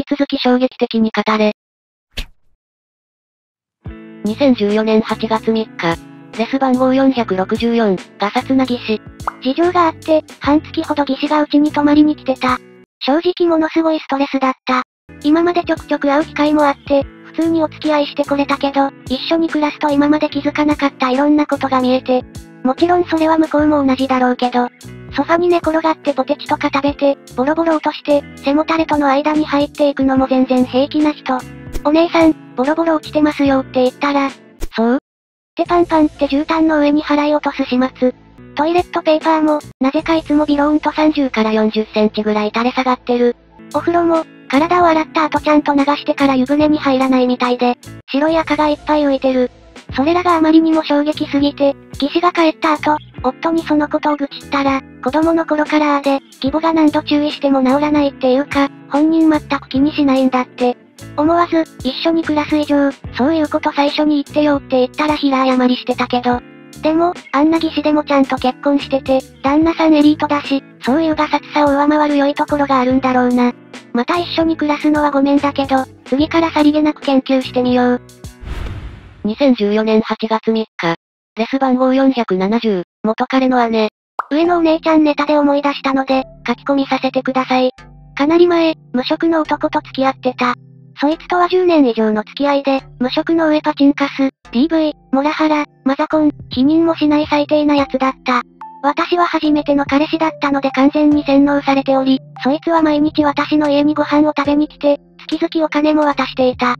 引き続き衝撃的に語れ。2014年8月3日、レス番号464、ガサツな技師。事情があって、半月ほど技師がうちに泊まりに来てた。正直ものすごいストレスだった。今までちょくちょく会う機会もあって、普通にお付き合いしてこれたけど、一緒に暮らすと今まで気づかなかったいろんなことが見えて、もちろんそれは向こうも同じだろうけど、ソファに寝転がってポテチとか食べて、ボロボロ落として、背もたれとの間に入っていくのも全然平気な人。お姉さん、ボロボロ落ちてますよって言ったら、そう？ってパンパンって絨毯の上に払い落とす始末。トイレットペーパーも、なぜかいつもビローンと30から40センチぐらい垂れ下がってる。お風呂も、体を洗った後ちゃんと流してから湯船に入らないみたいで、白い赤がいっぱい浮いてる。それらがあまりにも衝撃すぎて、義士が帰った後、夫にそのことを愚痴ったら、子供の頃からああで、義母が何度注意しても治らないっていうか、本人全く気にしないんだって。思わず、一緒に暮らす以上、そういうこと最初に言ってよって言ったら平謝りしてたけど。でも、あんな義士でもちゃんと結婚してて、旦那さんエリートだし、そういうガサツさを上回る良いところがあるんだろうな。また一緒に暮らすのはごめんだけど、次からさりげなく研究してみよう。2014年8月3日、レス番号470、元彼の姉。上のお姉ちゃんネタで思い出したので、書き込みさせてください。かなり前、無職の男と付き合ってた。そいつとは10年以上の付き合いで、無職の上パチンカス、DV、モラハラ、マザコン、否認もしない最低な奴だった。私は初めての彼氏だったので完全に洗脳されており、そいつは毎日私の家にご飯を食べに来て、月々お金も渡していた。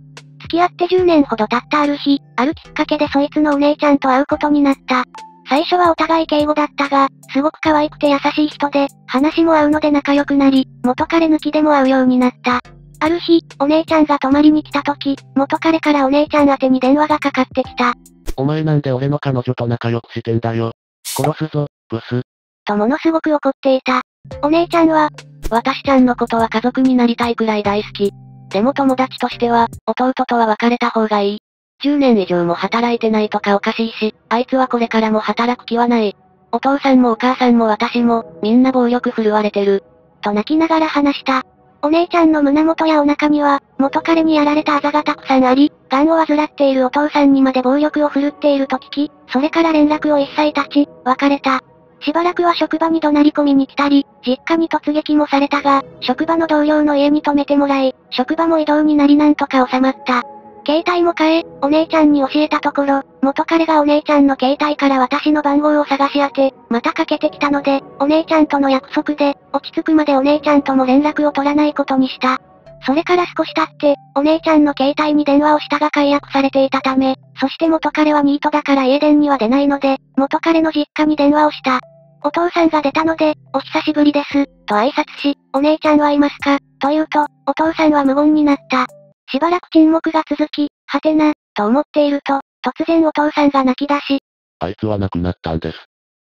付き合って10年ほど経ったある日、あるきっかけでそいつのお姉ちゃんと会うことになった。最初はお互い敬語だったが、すごく可愛くて優しい人で、話も合うので仲良くなり、元彼抜きでも会うようになった。ある日、お姉ちゃんが泊まりに来た時、元彼からお姉ちゃん宛てに電話がかかってきた。お前なんで俺の彼女と仲良くしてんだよ。殺すぞ、ブス。とものすごく怒っていた。お姉ちゃんは、私ちゃんのことは家族になりたいくらい大好き。でも友達としては、弟とは別れた方がいい。10年以上も働いてないとかおかしいし、あいつはこれからも働く気はない。お父さんもお母さんも私も、みんな暴力振るわれてる。と泣きながら話した。お姉ちゃんの胸元やお腹には、元彼にやられたあざがたくさんあり、癌を患っているお父さんにまで暴力を振るっていると聞き、それから連絡を一切立ち、別れた。しばらくは職場に怒鳴り込みに来たり、実家に突撃もされたが、職場の同僚の家に泊めてもらい、職場も移動になりなんとか収まった。携帯も変え、お姉ちゃんに教えたところ、元彼がお姉ちゃんの携帯から私の番号を探し当て、またかけてきたので、お姉ちゃんとの約束で、落ち着くまでお姉ちゃんとも連絡を取らないことにした。それから少し経って、お姉ちゃんの携帯に電話をしたが解約されていたため、そして元彼はニートだから家電には出ないので、元彼の実家に電話をした。お父さんが出たので、お久しぶりです、と挨拶し、お姉ちゃんはいますか、と言うと、お父さんは無言になった。しばらく沈黙が続き、はてな、と思っていると、突然お父さんが泣き出し、あいつは亡くなったんです。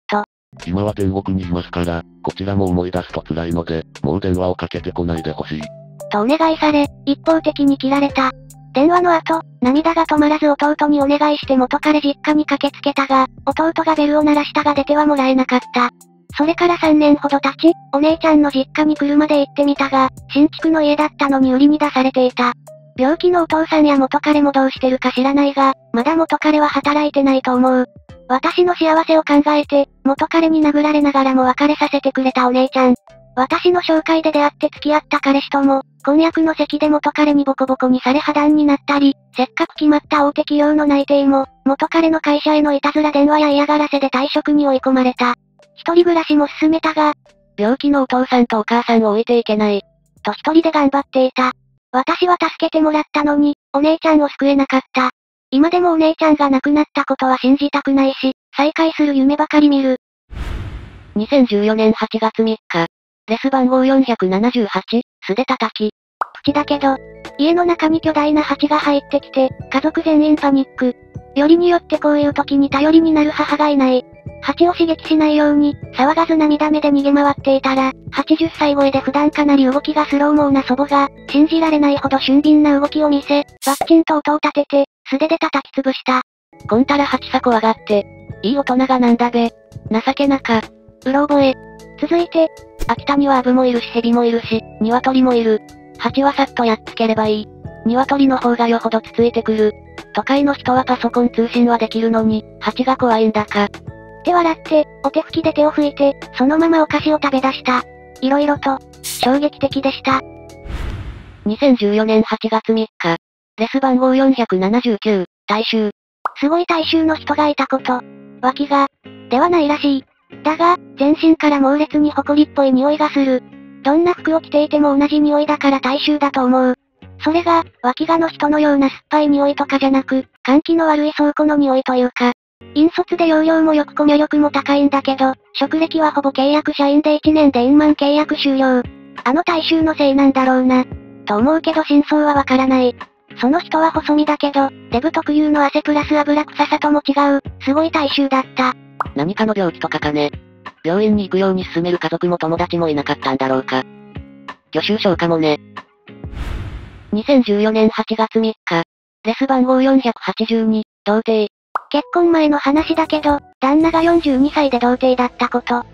と。今は天国にいますから、こちらも思い出すと辛いので、もう電話をかけてこないでほしい。とお願いされ、一方的に切られた。電話の後、涙が止まらず弟にお願いして元彼実家に駆けつけたが、弟がベルを鳴らしたが出てはもらえなかった。それから3年ほど経ち、お姉ちゃんの実家に車で行ってみたが、新築の家だったのに売りに出されていた。病気のお父さんや元彼もどうしてるか知らないが、まだ元彼は働いてないと思う。私の幸せを考えて、元彼に殴られながらも別れさせてくれたお姉ちゃん。私の紹介で出会って付き合った彼氏とも、婚約の席で元彼にボコボコにされ破談になったり、せっかく決まった大手企業の内定も、元彼の会社へのいたずら電話や嫌がらせで退職に追い込まれた。一人暮らしも進めたが、病気のお父さんとお母さんを置いていけない。と一人で頑張っていた。私は助けてもらったのに、お姉ちゃんを救えなかった。今でもお姉ちゃんが亡くなったことは信じたくないし、再会する夢ばかり見る。2014年8月3日、レス番号478、素で叩き。プチだけど、家の中に巨大な蜂が入ってきて、家族全員パニック。よりによってこういう時に頼りになる母がいない。蜂を刺激しないように、騒がず涙目で逃げ回っていたら、80歳超えで普段かなり動きがスローモーな祖母が、信じられないほど俊敏な動きを見せ、バッチンと音を立てて、素手で叩き潰した。こんたら蜂さ怖がって。いい大人がなんだべ。情けなか。うろ覚え。続いて、秋田にはアブもいるし蛇もいるし、鶏もいる。蜂はさっとやっつければいい。鶏の方がよほどつついてくる。都会の人はパソコン通信はできるのに、蜂が怖いんだか。手笑って、お手拭きで手を拭いて、そのままお菓子を食べ出した。色々と、衝撃的でした。2014年8月3日。レス番号479、大衆。すごい大衆の人がいたこと。脇が、ではないらしい。だが、全身から猛烈に埃っぽい匂いがする。どんな服を着ていても同じ匂いだから大衆だと思う。それが、脇がの人のような酸っぱい匂いとかじゃなく、換気の悪い倉庫の匂いというか。引率で容量もよくコミュ力も高いんだけど、職歴はほぼ契約社員で1年で円満契約終了。あの大衆のせいなんだろうな。と思うけど真相はわからない。その人は細身だけど、デブ特有の汗プラス油臭さとも違う、すごい大衆だった。何かの病気とかかね。病院に行くように勧める家族も友達もいなかったんだろうか。魚臭症かもね。2014年8月3日。レス番号482、童貞。結婚前の話だけど、旦那が42歳で童貞だったこと。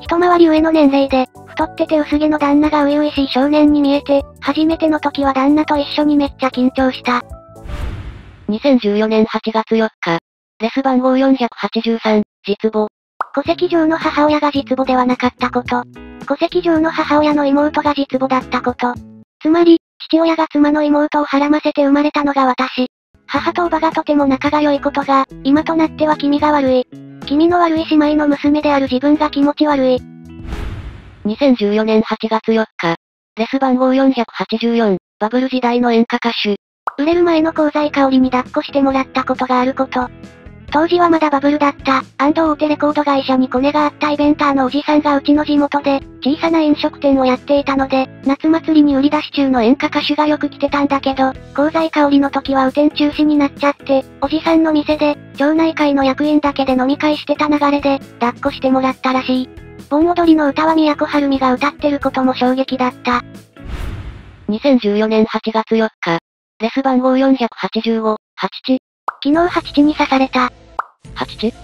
一回り上の年齢で、太ってて薄毛の旦那が初々しい少年に見えて、初めての時は旦那と一緒にめっちゃ緊張した。2014年8月4日。レス番号483、実母。戸籍上の母親が実母ではなかったこと。戸籍上の母親の妹が実母だったこと。つまり、父親が妻の妹をはらませて生まれたのが私。母とおばがとても仲が良いことが、今となっては君が悪い。君の悪い姉妹の娘である自分が気持ち悪い。2014年8月4日。レス番号484、バブル時代の演歌歌手。売れる前の香西香りに抱っこしてもらったことがあること。当時はまだバブルだった、アンド大手レコード会社にコネがあったイベンターのおじさんがうちの地元で、小さな飲食店をやっていたので、夏祭りに売り出し中の演歌歌手がよく来てたんだけど、香西香りの時は雨天中止になっちゃって、おじさんの店で、町内会の役員だけで飲み会してた流れで、抱っこしてもらったらしい。盆踊りの歌は宮古春美が歌ってることも衝撃だった。2014年8月4日。レス番号485、八地。昨日八地に刺された。八地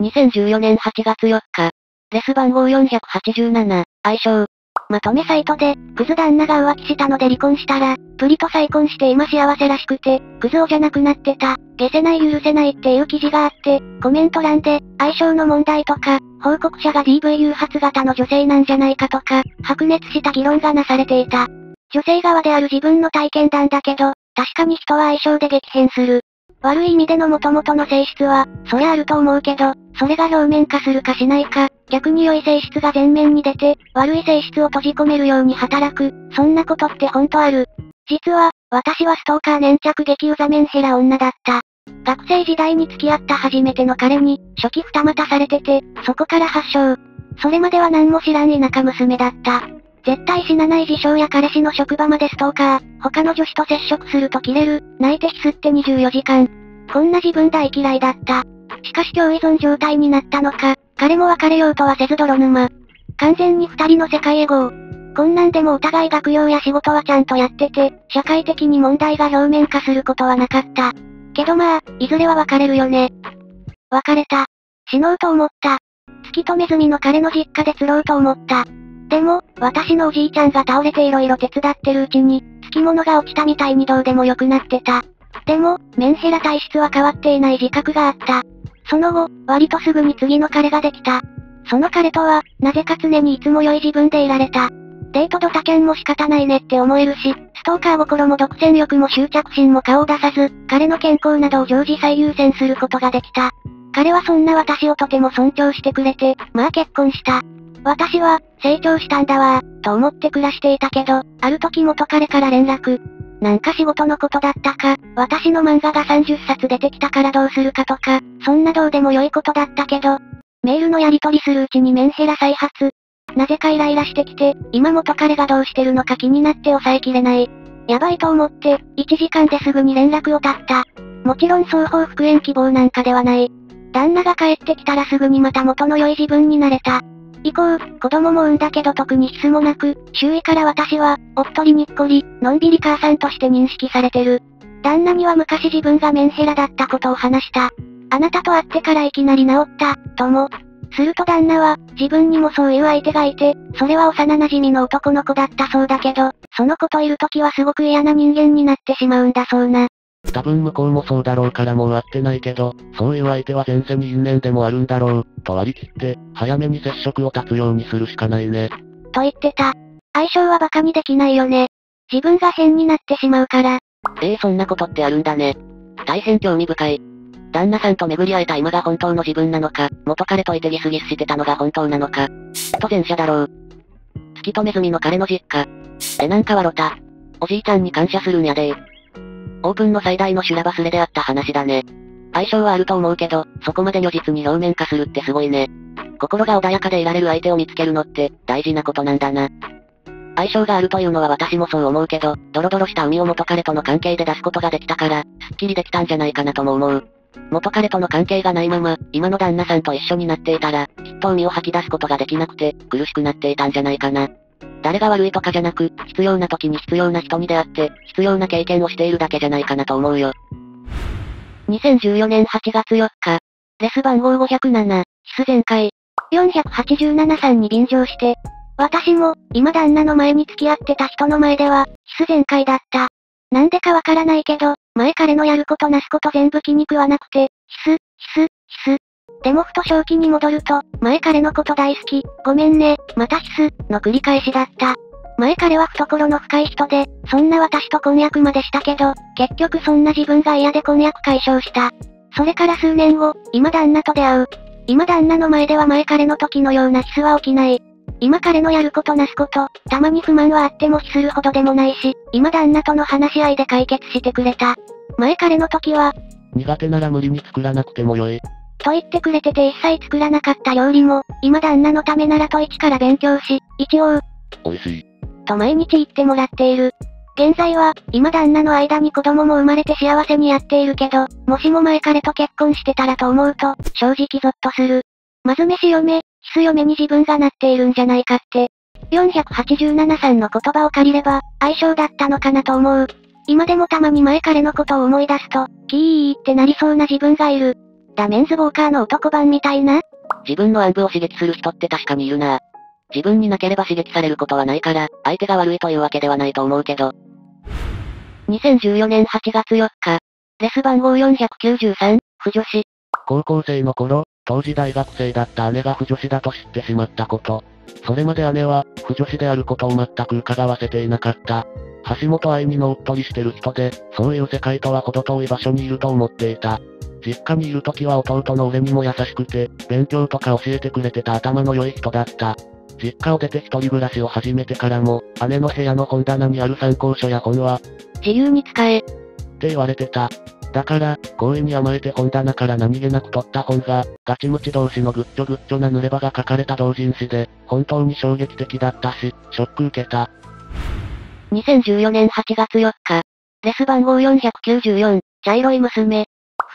?2014 年8月4日。レス番号487、愛称。まとめサイトで、クズ旦那が浮気したので離婚したら、プリと再婚して今幸せらしくて、クズ男じゃなくなってた、消せない許せないっていう記事があって、コメント欄で、相性の問題とか、報告者が DV 誘発型の女性なんじゃないかとか、白熱した議論がなされていた。女性側である自分の体験談だけど、確かに人は相性で激変する。悪い意味での元々の性質は、そりゃあると思うけど、それが表面化するかしないか、逆に良い性質が前面に出て、悪い性質を閉じ込めるように働く、そんなことってほんとある。実は、私はストーカー粘着激ウザメンヘラ女だった。学生時代に付き合った初めての彼に、初期二股されてて、そこから発症。それまでは何も知らん田舎娘だった。絶対死なない自称や彼氏の職場までストーカー、他の女子と接触すると切れる、泣いてひすって24時間。こんな自分大嫌いだった。しかし今日依存状態になったのか、彼も別れようとはせず泥沼。完全に二人の世界へ合。こんなんでもお互い学業や仕事はちゃんとやってて、社会的に問題が表面化することはなかった。けどまあ、いずれは別れるよね。別れた。死のうと思った。突き止め済みの彼の実家で釣ろうと思った。でも、私のおじいちゃんが倒れて色々手伝ってるうちに、付き物が落ちたみたいにどうでもよくなってた。でも、メンヘラ体質は変わっていない自覚があった。その後、割とすぐに次の彼ができた。その彼とは、なぜか常にいつも良い自分でいられた。デートドタキャンも仕方ないねって思えるし、ストーカー心も独占欲も執着心も顔を出さず、彼の健康などを常時最優先することができた。彼はそんな私をとても尊重してくれて、まあ結婚した。私は、成長したんだわと思って暮らしていたけど、ある時元彼から連絡。なんか仕事のことだったか、私の漫画が30冊出てきたからどうするかとか、そんなどうでも良いことだったけど、メールのやり取りするうちにメンヘラ再発。なぜかイライラしてきて、今元彼がどうしてるのか気になって抑えきれない。やばいと思って、1時間ですぐに連絡を絶った。もちろん双方復縁希望なんかではない。旦那が帰ってきたらすぐにまた元の良い自分になれた。以降、子供も産んだけど特に必須もなく、周囲から私は、おっとりにっこり、のんびり母さんとして認識されてる。旦那には昔自分がメンヘラだったことを話した。あなたと会ってからいきなり治った、とも。すると旦那は、自分にもそういう相手がいて、それは幼馴染の男の子だったそうだけど、その子といる時はすごく嫌な人間になってしまうんだそうな。多分向こうもそうだろうからもう会ってないけど、そういう相手は前世に因縁でもあるんだろう、と割り切って、早めに接触を断つようにするしかないね。と言ってた。相性は馬鹿にできないよね。自分が変になってしまうから。ええー、そんなことってあるんだね。大変興味深い。旦那さんと巡り会えた今が本当の自分なのか、元彼といてギスギスしてたのが本当なのか。と前者だろう。月留め済みの彼の実家。えなんか笑った。おじいちゃんに感謝するんやでオープンの最大の修羅場スレであった話だね。相性はあると思うけど、そこまで如実に表面化するってすごいね。心が穏やかでいられる相手を見つけるのって、大事なことなんだな。相性があるというのは私もそう思うけど、ドロドロした海を元彼との関係で出すことができたから、すっきりできたんじゃないかなとも思う。元彼との関係がないまま、今の旦那さんと一緒になっていたら、きっと海を吐き出すことができなくて、苦しくなっていたんじゃないかな。誰が悪いとかじゃなく、必要な時に必要な人に出会って、必要な経験をしているだけじゃないかなと思うよ。2014年8月4日、レス番号507、必然会。487さんに便乗して、私も、今旦那の前に付き合ってた人の前では、必然会だった。なんでかわからないけど、前彼のやることなすこと全部気に食わなくて、ヒス、ヒス、ヒス。でもふと正気に戻ると、前彼のこと大好き、ごめんね、またヒス、の繰り返しだった。前彼は懐の深い人で、そんな私と婚約までしたけど、結局そんな自分が嫌で婚約解消した。それから数年後、今旦那と出会う。今旦那の前では前彼の時のようなヒスは起きない。今彼のやることなすこと、たまに不満はあっても非するほどでもないし、今旦那との話し合いで解決してくれた。前彼の時は、苦手なら無理に作らなくてもよい。と言ってくれてて一切作らなかった料理も、今旦那のためならと一から勉強し、一応、美味しい。と毎日言ってもらっている。現在は、今旦那の間に子供も生まれて幸せにやっているけど、もしも前彼と結婚してたらと思うと、正直ゾッとする。まず飯嫁、キス嫁に自分がなっているんじゃないかって。487さんの言葉を借りれば、相性だったのかなと思う。今でもたまに前彼のことを思い出すと、キーってなりそうな自分がいる。ダメンズボーカーの男版みたいな？自分の暗部を刺激する人って確かにいるな。自分になければ刺激されることはないから、相手が悪いというわけではないと思うけど。2014年8月4日。レス番号493、不女子。高校生の頃、当時大学生だった姉が不女子だと知ってしまったこと。それまで姉は、不女子であることを全く伺わせていなかった。橋本愛にのっとりしてる人で、そういう世界とは程遠い場所にいると思っていた。実家にいる時は弟の俺にも優しくて、勉強とか教えてくれてた頭の良い人だった。実家を出て一人暮らしを始めてからも、姉の部屋の本棚にある参考書や本は、自由に使え。って言われてた。だから、強引に甘えて本棚から何気なく取った本が、ガチムチ同士のグッチョグッチョな濡れ場が書かれた同人誌で、本当に衝撃的だったし、ショック受けた。2014年8月4日。レス番号494、茶色い娘。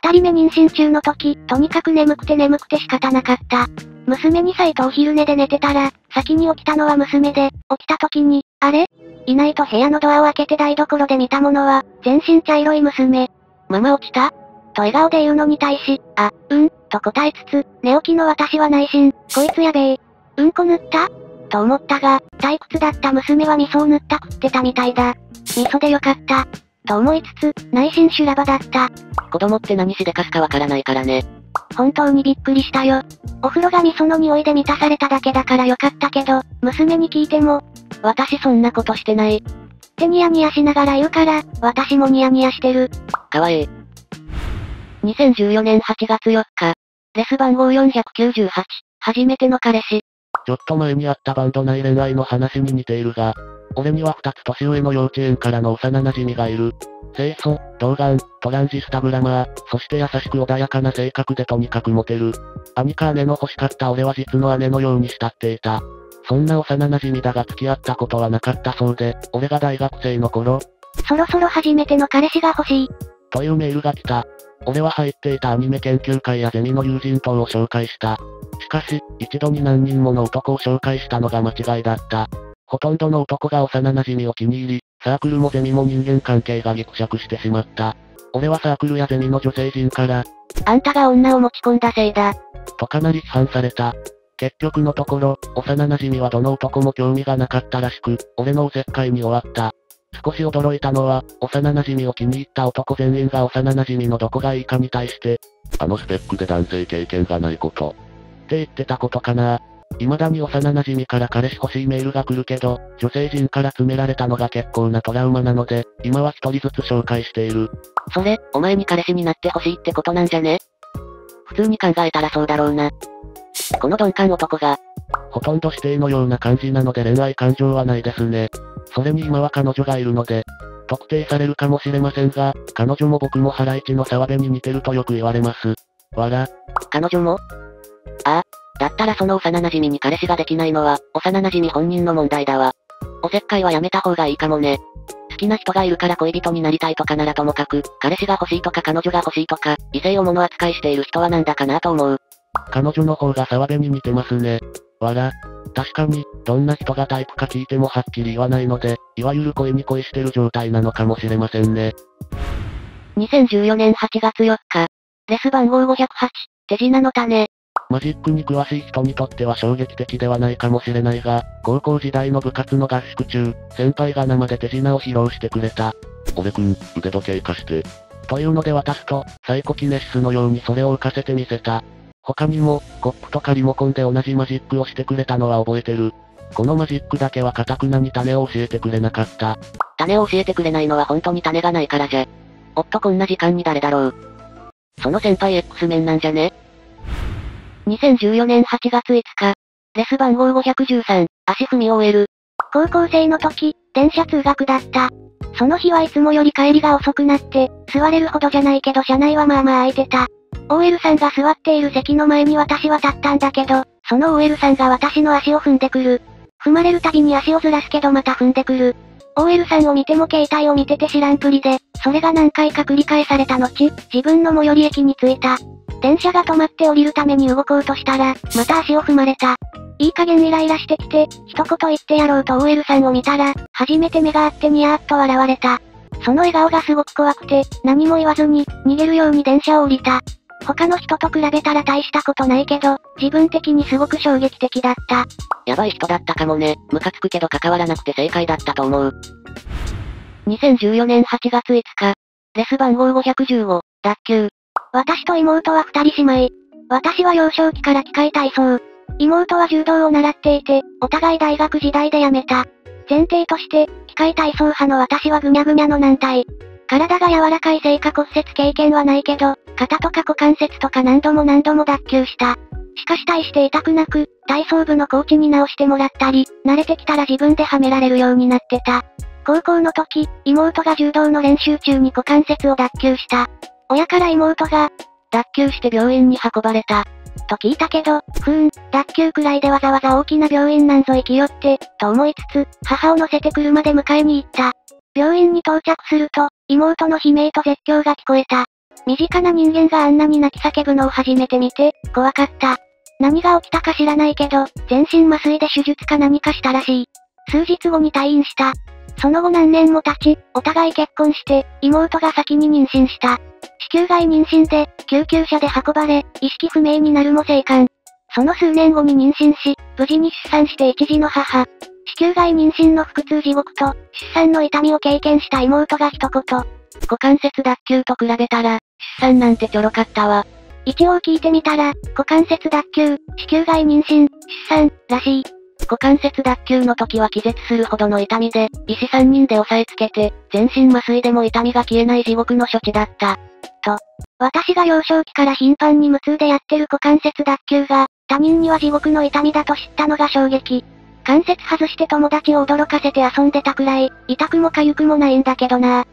二人目妊娠中の時、とにかく眠くて眠くて仕方なかった。娘2歳とお昼寝で寝てたら、先に起きたのは娘で、起きた時に、あれ？いないと部屋のドアを開けて台所で見たものは、全身茶色い娘。ママ落ちた？と笑顔で言うのに対し、あ、うん、と答えつつ、寝起きの私は内心、こいつやべえ。うんこ塗った？と思ったが、退屈だった娘は味噌を塗った食ってたみたいだ。味噌でよかった。と思いつつ、内心修羅場だった。子供って何しでかすかわからないからね。本当にびっくりしたよ。お風呂が味噌の匂いで満たされただけだからよかったけど、娘に聞いても、私そんなことしてない。ってニヤニヤしながら言うから、私もニヤニヤしてる。かわいい。2014年8月4日。レス番号498。初めての彼氏。ちょっと前にあったバンド内恋愛の話に似ているが、俺には二つ年上の幼稚園からの幼馴染がいる。清楚、童顔、トランジスタグラマー、そして優しく穏やかな性格でとにかくモテる。兄か姉の欲しかった俺は実の姉のように慕っていた。そんな幼馴染だが付き合ったことはなかったそうで、俺が大学生の頃。そろそろ初めての彼氏が欲しい。というメールが来た。俺は入っていたアニメ研究会やゼミの友人等を紹介した。しかし、一度に何人もの男を紹介したのが間違いだった。ほとんどの男が幼馴染を気に入り、サークルもゼミも人間関係がギクシャクしてしまった。俺はサークルやゼミの女性陣から、あんたが女を持ち込んだせいだ。とかなり批判された。結局のところ、幼馴染はどの男も興味がなかったらしく、俺のおせっかいに終わった。少し驚いたのは、幼馴染を気に入った男全員が幼馴染のどこがいいかに対して、あのスペックで男性経験がないこと。って言ってたことかな。未だに幼馴染から彼氏欲しいメールが来るけど、女性陣から詰められたのが結構なトラウマなので、今は一人ずつ紹介している。それ、お前に彼氏になってほしいってことなんじゃね？普通に考えたらそうだろうな。この鈍感男が、ほとんど指定のような感じなので恋愛感情はないですね。それに今は彼女がいるので、特定されるかもしれませんが、彼女も僕もハライチの沢辺に似てるとよく言われます。わら、彼女も？ああ、だったらその幼馴染に彼氏ができないのは、幼馴染本人の問題だわ。おせっかいはやめた方がいいかもね。好きな人がいるから恋人になりたいとかならともかく、彼氏が欲しいとか彼女が欲しいとか、異性を物扱いしている人はなんだかなと思う。彼女の方が沢辺に似てますね。わら、確かに、どんな人がタイプか聞いてもはっきり言わないので、いわゆる恋に恋してる状態なのかもしれませんね。2014年8月4日。レス番号508、手品の種。マジックに詳しい人にとっては衝撃的ではないかもしれないが、高校時代の部活の合宿中、先輩が生で手品を披露してくれた。俺くん、腕時計貸して。というので渡すと、サイコキネシスのようにそれを浮かせてみせた。他にも、コップとかリモコンで同じマジックをしてくれたのは覚えてる。このマジックだけは堅くなに種を教えてくれなかった。種を教えてくれないのは本当に種がないからじゃ。おっとこんな時間に誰だろう。その先輩 X メンなんじゃね？?2014 年8月5日。レス番号513、足踏み終える。高校生の時、電車通学だった。その日はいつもより帰りが遅くなって、座れるほどじゃないけど車内はまあまあ空いてた。OL さんが座っている席の前に私は立ったんだけど、その OL さんが私の足を踏んでくる。踏まれるたびに足をずらすけどまた踏んでくる。OL さんを見ても携帯を見てて知らんぷりで、それが何回か繰り返された後、自分の最寄り駅に着いた。電車が止まって降りるために動こうとしたら、また足を踏まれた。いい加減イライラしてきて、一言言ってやろうと OL さんを見たら、初めて目が合ってニヤーっと笑われた。その笑顔がすごく怖くて、何も言わずに、逃げるように電車を降りた。他の人と比べたら大したことないけど、自分的にすごく衝撃的だった。やばい人だったかもね。ムカつくけど関わらなくて正解だったと思う。2014年8月5日。レス番号515、脱臼。私と妹は二人姉妹。私は幼少期から機械体操。妹は柔道を習っていて、お互い大学時代で辞めた。前提として、機械体操派の私はぐにゃぐにゃの軟体。体が柔らかいせいか骨折経験はないけど、肩とか股関節とか何度も何度も脱臼した。しかし大して痛くなく、体操部のコーチに直してもらったり、慣れてきたら自分ではめられるようになってた。高校の時、妹が柔道の練習中に股関節を脱臼した。親から妹が、脱臼して病院に運ばれた。と聞いたけど、ふーん、脱臼くらいでわざわざ大きな病院なんぞ行きよって、と思いつつ、母を乗せて車で迎えに行った。病院に到着すると、妹の悲鳴と絶叫が聞こえた。身近な人間があんなに泣き叫ぶのを初めて見て、怖かった。何が起きたか知らないけど、全身麻酔で手術か何かしたらしい。数日後に退院した。その後何年も経ち、お互い結婚して、妹が先に妊娠した。子宮外妊娠で、救急車で運ばれ、意識不明になるも生還。その数年後に妊娠し、無事に出産して一児の母。子宮外妊娠の腹痛地獄と、出産の痛みを経験した妹が一言。股関節脱臼と比べたら、出産なんてちょろかったわ。一応聞いてみたら、股関節脱臼、子宮外妊娠、出産、らしい。股関節脱臼の時は気絶するほどの痛みで、医師3人で押さえつけて、全身麻酔でも痛みが消えない地獄の処置だった。と、私が幼少期から頻繁に無痛でやってる股関節脱臼が、他人には地獄の痛みだと知ったのが衝撃。関節外して友達を驚かせて遊んでたくらい、痛くも痒くもないんだけどな。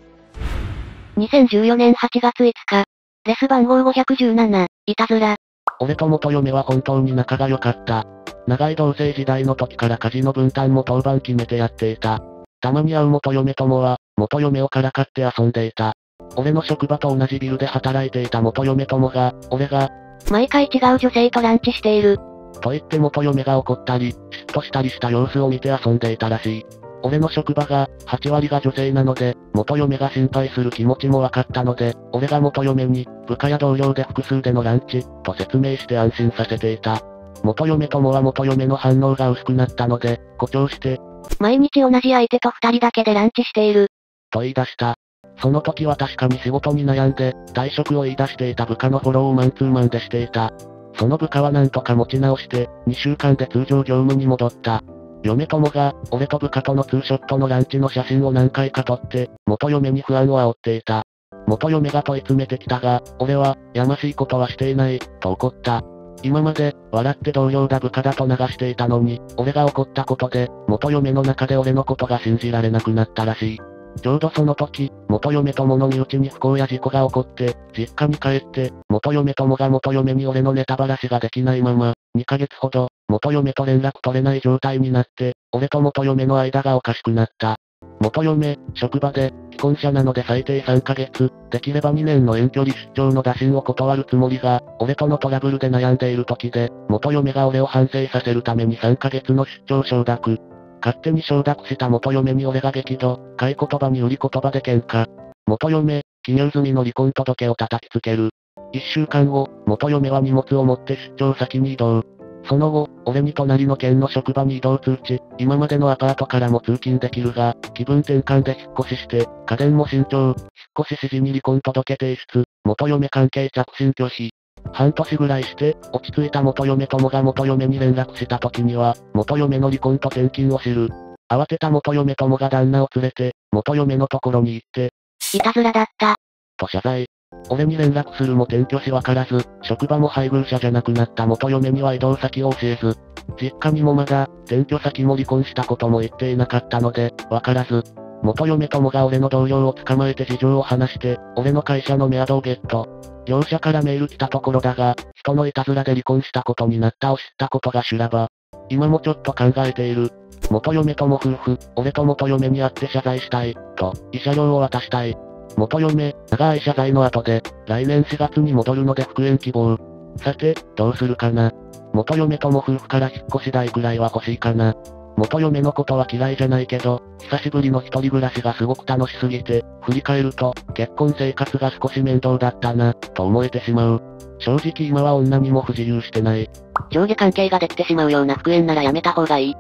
2014年8月5日。レス番号517、いたずら。俺と元嫁は本当に仲が良かった。長い同棲時代の時から家事の分担も当番決めてやっていた。たまに会う元嫁ともは、元嫁をからかって遊んでいた。俺の職場と同じビルで働いていた元嫁ともが、俺が、毎回違う女性とランチしている。と言って元嫁が怒ったり、嫉妬したりした様子を見て遊んでいたらしい。俺の職場が、8割が女性なので、元嫁が心配する気持ちも分かったので、俺が元嫁に、部下や同僚で複数でのランチ、と説明して安心させていた。元嫁ともは元嫁の反応が薄くなったので、誇張して、毎日同じ相手と二人だけでランチしている。と言い出した。その時は確かに仕事に悩んで、退職を言い出していた部下のフォローをマンツーマンでしていた。その部下はなんとか持ち直して、2週間で通常業務に戻った。嫁友が、俺と部下とのツーショットのランチの写真を何回か撮って、元嫁に不安を煽っていた。元嫁が問い詰めてきたが、俺は、やましいことはしていない、と怒った。今まで、笑って同僚だ部下だと流していたのに、俺が怒ったことで、元嫁の中で俺のことが信じられなくなったらしい。ちょうどその時、元嫁友の身内に不幸や事故が起こって、実家に帰って、元嫁友が元嫁に俺のネタばらしができないまま、2ヶ月ほど、元嫁と連絡取れない状態になって、俺と元嫁の間がおかしくなった。元嫁、職場で、既婚者なので最低3ヶ月、できれば2年の遠距離出張の打診を断るつもりが、俺とのトラブルで悩んでいる時で、元嫁が俺を反省させるために3ヶ月の出張承諾。勝手に承諾した元嫁に俺が激怒、買い言葉に売り言葉で喧嘩。元嫁、記入済みの離婚届を叩きつける。一週間後、元嫁は荷物を持って出張先に移動。その後、俺に隣の県の職場に移動通知、今までのアパートからも通勤できるが、気分転換で引っ越しして、家電も新調、引っ越し指示に離婚届提出、元嫁関係着信拒否。半年ぐらいして、落ち着いた元嫁友が元嫁に連絡した時には、元嫁の離婚と転勤を知る。慌てた元嫁友が旦那を連れて、元嫁のところに行って、いたずらだった。と謝罪。俺に連絡するも転居しわからず、職場も配偶者じゃなくなった元嫁には移動先を教えず、実家にもまだ、転居先も離婚したことも言っていなかったので、わからず、元嫁友が俺の同僚を捕まえて事情を話して、俺の会社のメアドをゲット。業者からメール来たところだが、人のいたずらで離婚したことになったを知ったことが修羅場。今もちょっと考えている。元嫁とも夫婦、俺と元嫁に会って謝罪したい、と、慰謝料を渡したい。元嫁、長い謝罪の後で、来年4月に戻るので復縁希望。さて、どうするかな。元嫁とも夫婦から引っ越し代くらいは欲しいかな。元嫁のことは嫌いじゃないけど、久しぶりの一人暮らしがすごく楽しすぎて、振り返ると、結婚生活が少し面倒だったな、と思えてしまう。正直今は女にも不自由してない。上下関係ができてしまうような復縁ならやめた方がいい。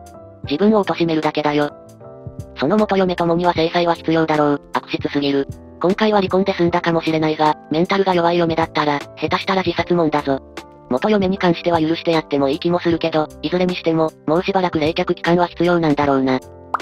自分を貶めるだけだよ。その元嫁ともには制裁は必要だろう、悪質すぎる。今回は離婚で済んだかもしれないが、メンタルが弱い嫁だったら、下手したら自殺もんだぞ。元嫁に関しては許してやってもいい気もするけど、いずれにしても、もうしばらく冷却期間は必要なんだろうな。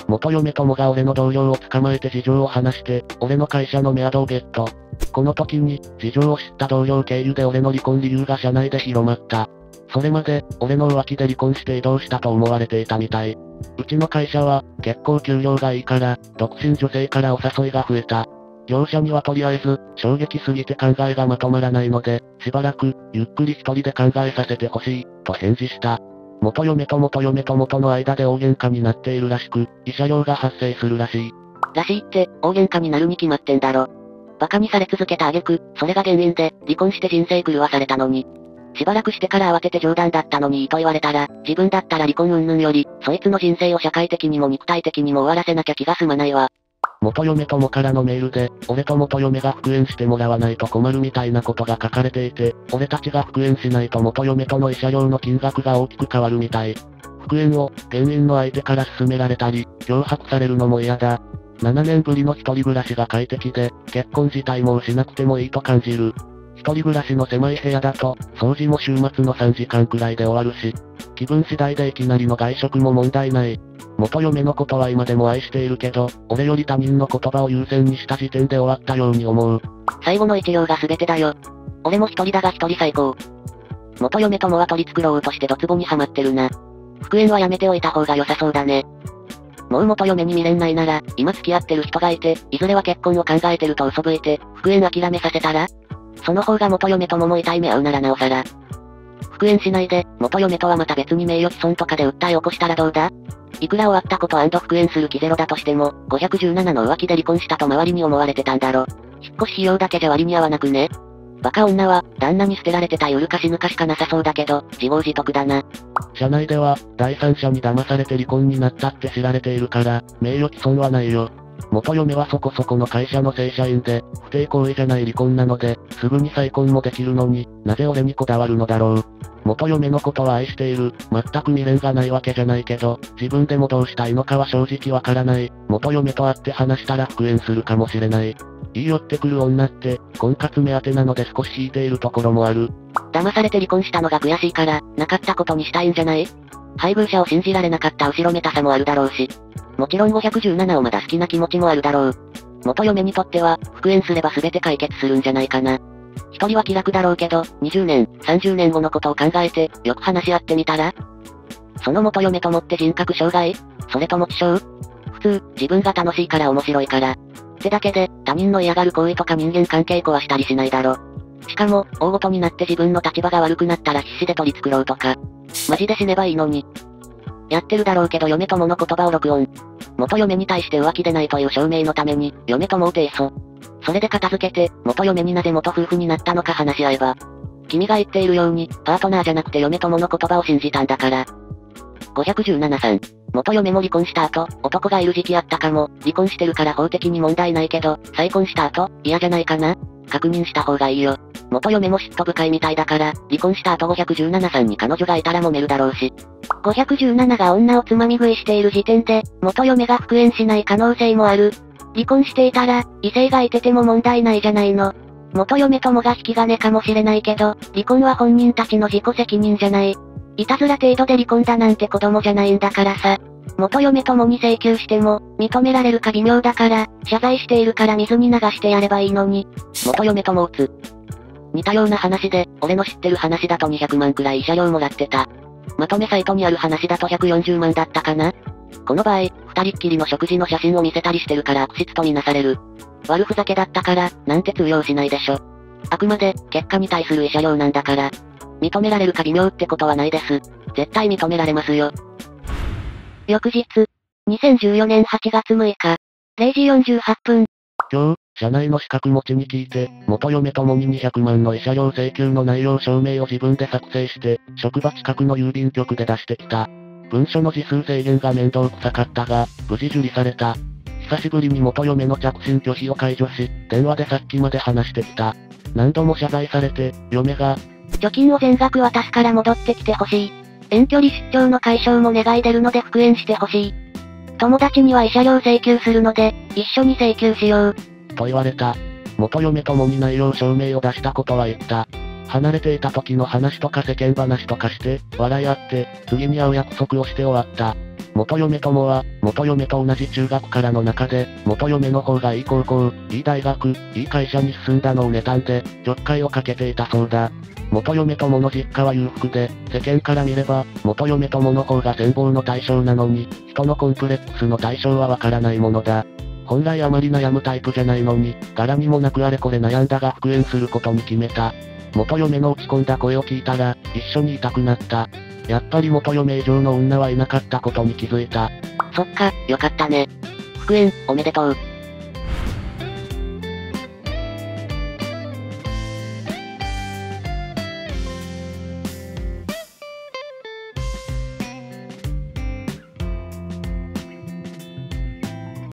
元嫁友が俺の同僚を捕まえて事情を話して、俺の会社のメアドをゲット。この時に、事情を知った同僚経由で俺の離婚理由が社内で広まった。それまで、俺の浮気で離婚して移動したと思われていたみたい。うちの会社は、結構給料がいいから、独身女性からお誘いが増えた。業者にはとりあえず、衝撃すぎて考えがまとまらないので、しばらく、ゆっくり一人で考えさせてほしい、と返事した。元嫁と元嫁と元の間で大喧嘩になっているらしく、慰謝料が発生するらしい。らしいって、大喧嘩になるに決まってんだろ。馬鹿にされ続けた挙句、それが原因で、離婚して人生狂わされたのに。しばらくしてから慌てて冗談だったのにいいと言われたら、自分だったら離婚云々より、そいつの人生を社会的にも肉体的にも終わらせなきゃ気が済まないわ。元嫁友からのメールで、俺と元嫁が復縁してもらわないと困るみたいなことが書かれていて、俺たちが復縁しないと元嫁との慰謝料の金額が大きく変わるみたい。復縁を、原因の相手から勧められたり、脅迫されるのも嫌だ。7年ぶりの一人暮らしが快適で、結婚自体もしなくてもいいと感じる。一人暮らしの狭い部屋だと、掃除も週末の3時間くらいで終わるし、気分次第でいきなりの外食も問題ない。元嫁のことは今でも愛しているけど、俺より他人の言葉を優先にした時点で終わったように思う。最後の一行が全てだよ。俺も一人だが一人最高。元嫁ともは取り繕おうとしてドツボにはまってるな。復縁はやめておいた方が良さそうだね。もう元嫁に未練ないなら、今付き合ってる人がいて、いずれは結婚を考えてると嘘吹いて、復縁諦めさせたら？その方が元嫁ともも痛い目合うならなおさら。復縁しないで、元嫁とはまた別に名誉毀損とかで訴え起こしたらどうだ？いくら終わったこと復縁する気ゼロだとしても、517の浮気で離婚したと周りに思われてたんだろ。引っ越し費用だけじゃ割に合わなくねバカ女は、旦那に捨てられてた夜か死ぬかしかなさそうだけど、自業自得だな。社内では、第三者に騙されて離婚になったって知られているから、名誉毀損はないよ。元嫁はそこそこの会社の正社員で、不貞行為じゃない離婚なので、すぐに再婚もできるのに、なぜ俺にこだわるのだろう。元嫁のことは愛している、全く未練がないわけじゃないけど、自分でもどうしたいのかは正直わからない。元嫁と会って話したら復縁するかもしれない。言い寄ってくる女って、婚活目当てなので少し引いているところもある。騙されて離婚したのが悔しいから、なかったことにしたいんじゃない？配偶者を信じられなかった後ろめたさもあるだろうし。もちろん517をまだ好きな気持ちもあるだろう。元嫁にとっては、復縁すれば全て解決するんじゃないかな。一人は気楽だろうけど、20年、30年後のことを考えて、よく話し合ってみたら？その元嫁ともって人格障害？それとも知傷普通、自分が楽しいから面白いから。ってだけで、他人の嫌がる行為とか人間関係壊したりしないだろ。しかも、大ごとになって自分の立場が悪くなったら必死で取り繕うとか。マジで死ねばいいのに。やってるだろうけど嫁友の言葉を録音。元嫁に対して浮気でないという証明のために、嫁友を提訴。それで片付けて、元嫁になぜ元夫婦になったのか話し合えば。君が言っているように、パートナーじゃなくて嫁友の言葉を信じたんだから。517さん。元嫁も離婚した後、男がいる時期あったかも、離婚してるから法的に問題ないけど、再婚した後、嫌じゃないかな？確認した方がいいよ。元嫁も嫉妬深いみたいだから、離婚した後517さんに彼女がいたら揉めるだろうし。517が女をつまみ食いしている時点で、元嫁が復縁しない可能性もある。離婚していたら、異性がいてても問題ないじゃないの。元嫁ともが引き金かもしれないけど、離婚は本人たちの自己責任じゃない。いたずら程度で離婚だなんて子供じゃないんだからさ。元嫁ともに請求しても、認められるか微妙だから、謝罪しているから水に流してやればいいのに。元嫁とも打つ。似たような話で、俺の知ってる話だと200万くらい慰謝料もらってた。まとめサイトにある話だと140万だったかなこの場合、二人っきりの食事の写真を見せたりしてるから悪質とみなされる。悪ふざけだったから、なんて通用しないでしょ。あくまで、結果に対する慰謝料なんだから。認められるか微妙ってことはないです。絶対認められますよ。翌日、2014年8月6日、0時48分。今日、社内の資格持ちに聞いて、元嫁ともに200万の慰謝料請求の内容証明を自分で作成して、職場近くの郵便局で出してきた。文書の字数制限が面倒くさかったが、無事受理された。久しぶりに元嫁の着信拒否を解除し、電話でさっきまで話してきた。何度も謝罪されて、嫁が、貯金を全額渡すから戻ってきてほしい。遠距離出張の解消も願い出るので復縁してほしい。友達には慰謝料請求するので、一緒に請求しよう。と言われた。元嫁ともに内容証明を出したことは言った。離れていた時の話とか世間話とかして、笑い合って、次に会う約束をして終わった。元嫁友は、元嫁と同じ中学からの中で、元嫁の方がいい高校、いい大学、いい会社に進んだのを妬んで、ちょっかいをかけていたそうだ。元嫁友の実家は裕福で、世間から見れば、元嫁友の方が戦望の対象なのに、人のコンプレックスの対象はわからないものだ。本来あまり悩むタイプじゃないのに、柄にもなくあれこれ悩んだが復縁することに決めた。元嫁の落ち込んだ声を聞いたら、一緒にいたくなった。やっぱり元嫁以上の女はいなかったことに気づいた。そっか、よかったね。復縁、おめでとう。